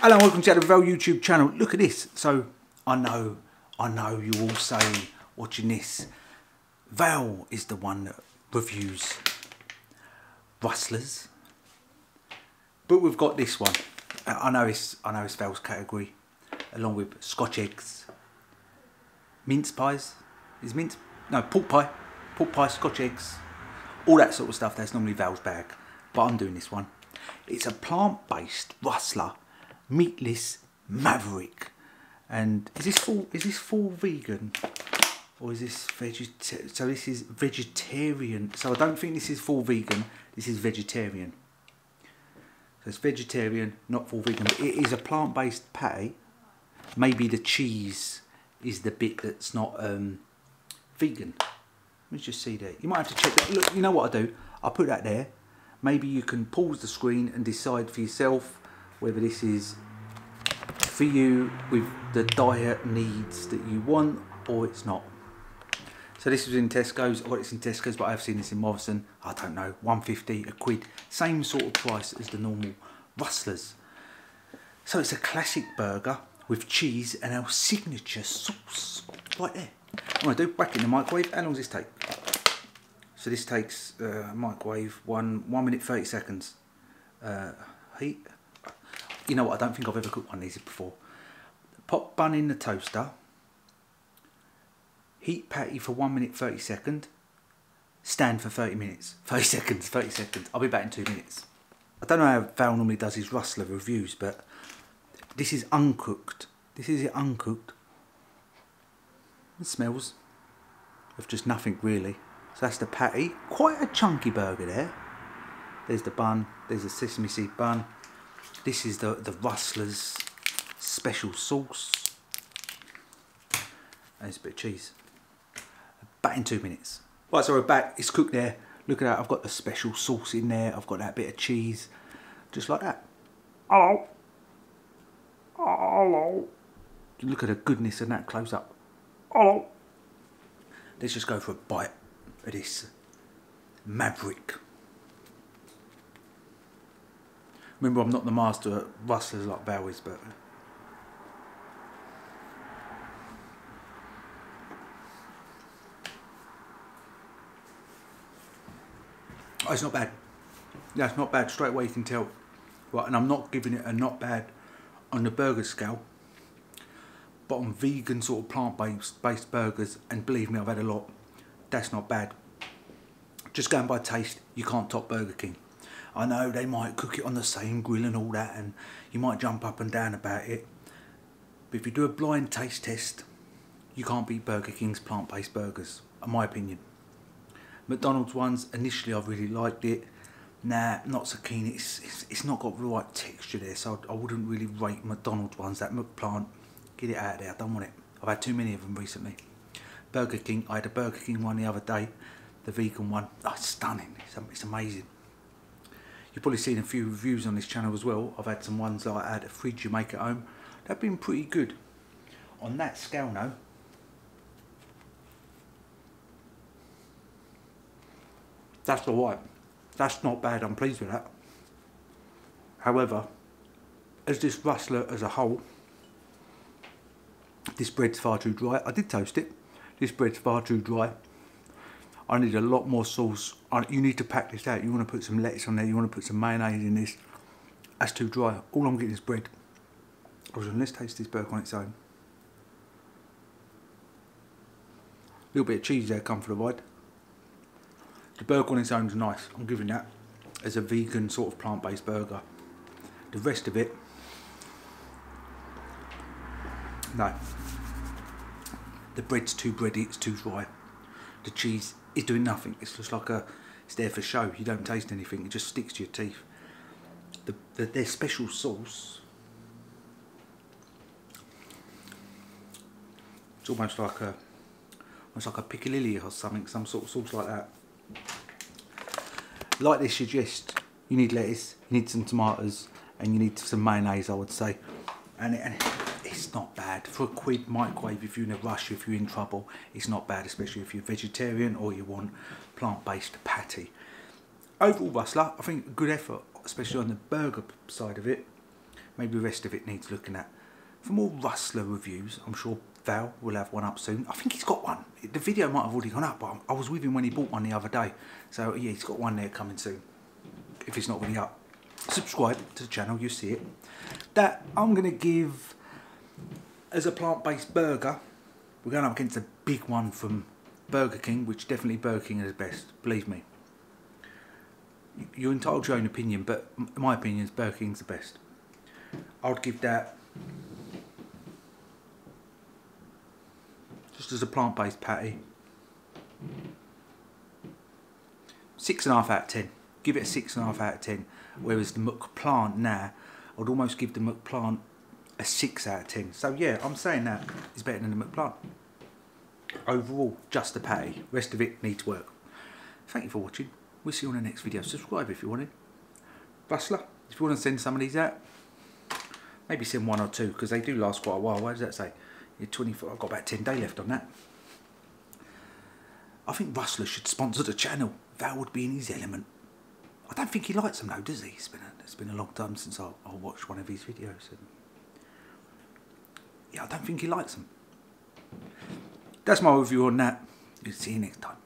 Hello, welcome to the Val YouTube channel. Look at this. So, I know, I know you all say, watching this, Val is the one that reviews rustlers. But we've got this one. Uh, I know it's, I know it's Val's category, along with Scotch eggs, mince pies. Is mince? No, pork pie. Pork pie, Scotch eggs, all that sort of stuff. That's normally Val's bag. But I'm doing this one. It's a plant-based rustler meatless maverick. And is this full? Is this full vegan, or is this vegetarian? So this is vegetarian. So I don't think this is full vegan. This is vegetarian. So it's vegetarian, not full vegan. But it is a plant-based patty. Maybe the cheese is the bit that's not um, vegan. Let me just see there. You might have to check that. Look, you know what I do? I'll put that there. Maybe you can pause the screen and decide for yourself whether this is for you with the diet needs that you want or it's not. So this was in Tesco's, I got this in Tesco's but I've seen this in Morrison, I don't know, 150, a quid. Same sort of price as the normal Rustlers. So it's a classic burger with cheese and our signature sauce, right there. I'm to do, back in the microwave, how long does this take? So this takes uh, microwave, one, one minute 30 seconds. Uh, heat, you know what, I don't think I've ever cooked one of these before. Pop bun in the toaster. Heat patty for 1 minute 30 second. Stand for 30 minutes. 30 seconds, 30 seconds. I'll be back in 2 minutes. I don't know how Val normally does his rustler reviews, but this is uncooked. This is it uncooked. It smells of just nothing really. So that's the patty. Quite a chunky burger there. There's the bun. There's a sesame seed bun. This is the, the Rustler's special sauce. And it's a bit of cheese. Back in two minutes. Right, so we're back. It's cooked there. Look at that. I've got the special sauce in there. I've got that bit of cheese. Just like that. Hello. Hello. Look at the goodness in that close up. Hello. Let's just go for a bite of this Maverick. Remember, I'm not the master at rustlers like Bowie's, but. Oh, it's not bad. Yeah, it's not bad. Straight away you can tell. Right, and I'm not giving it a not bad on the burger scale. But on vegan sort of plant-based based burgers, and believe me, I've had a lot. That's not bad. Just going by taste, you can't top Burger King. I know they might cook it on the same grill and all that, and you might jump up and down about it. But if you do a blind taste test, you can't beat Burger King's plant-based burgers, in my opinion. McDonald's ones, initially I really liked it. Nah, not so keen. It's, it's, it's not got the right texture there, so I, I wouldn't really rate McDonald's ones. That McPlant, get it out of there. I don't want it. I've had too many of them recently. Burger King, I had a Burger King one the other day, the vegan one. Oh, it's stunning. It's, it's amazing. You've probably seen a few reviews on this channel as well. I've had some ones I had a fridge you make at home. They've been pretty good. On that scale now, that's alright. That's not bad, I'm pleased with that. However, as this rustler as a whole, this bread's far too dry. I did toast it. This bread's far too dry. I need a lot more sauce. You need to pack this out. You want to put some lettuce on there. You want to put some mayonnaise in this. That's too dry. All I'm getting is bread. let's taste this burger on its own. A little bit of cheese there come for the ride. The burger on its own is nice. I'm giving that as a vegan sort of plant-based burger. The rest of it, no. The bread's too bready, it's too dry. The cheese is doing nothing. It's just like a, it's there for show. You don't taste anything. It just sticks to your teeth. The, the their special sauce. It's almost like a, almost like a piccalilli or something, some sort of sauce like that. Like they suggest, you need lettuce, you need some tomatoes, and you need some mayonnaise, I would say. And, it, and it's not bad. For a quid microwave, if you're in a rush, if you're in trouble, it's not bad, especially if you're vegetarian or you want plant-based patty. Overall, Rustler, I think good effort, especially on the burger side of it. Maybe the rest of it needs looking at. For more Rustler reviews, I'm sure Val will have one up soon. I think he's got one. The video might have already gone up, but I was with him when he bought one the other day. So yeah, he's got one there coming soon. If it's not already up. Subscribe to the channel, you see it. That I'm going to give as a plant-based burger. We're going up against a big one from Burger King, which definitely Burger King is best, believe me. You're entitled to your own opinion, but my opinion is Burger King's the best. I would give that just as a plant-based patty. Six and a half out of ten. Give it a six and a half out of ten. Whereas the McPlant now, I'd almost give the McPlant a six out of ten. So yeah, I'm saying that is better than the McPlant. Overall, just the patty. Rest of it needs work. Thank you for watching. We'll see you on the next video. Subscribe if you want it. Rustler, if you want to send some of these out, maybe send one or two because they do last quite a while. What does that say? You're 24. I've got about 10 days left on that. I think Rustler should sponsor the channel. That would be in his element. I don't think he likes them though, does he? It's been a, it's been a long time since I, I watched one of his videos. And yeah, I don't think he likes them. That's my review on that. See you next time.